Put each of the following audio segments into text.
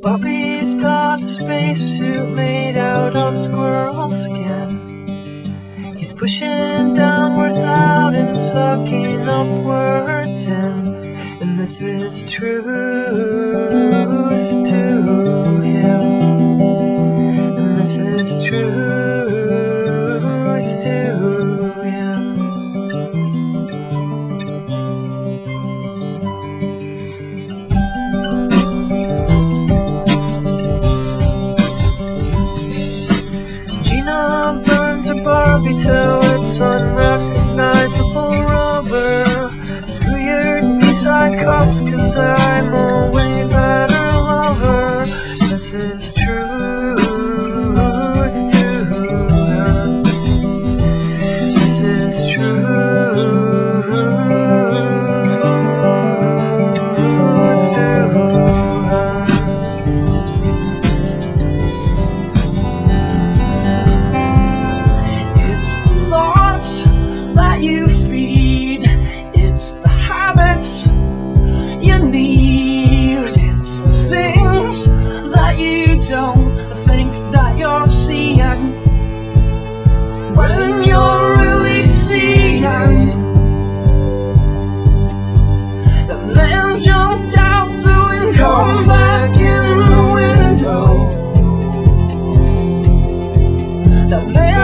Bobby's got a spacesuit made out of squirrel skin. He's pushing downwards out and sucking upwards in, and this is true. return. the way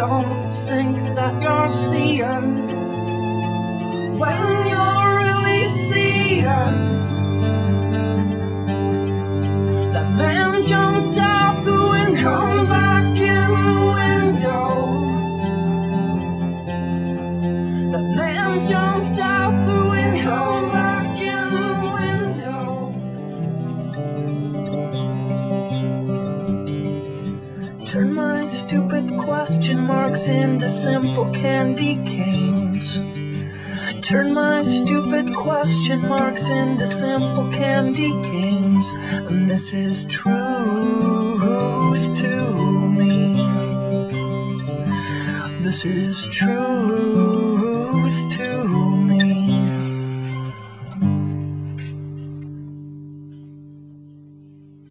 don't think that you're seeing when you're really seeing. That man jumped out the window, back in the window. That man jumped out the window. Turn my stupid question marks into simple candy canes. Turn my stupid question marks into simple candy canes. And this is true to me. This is true.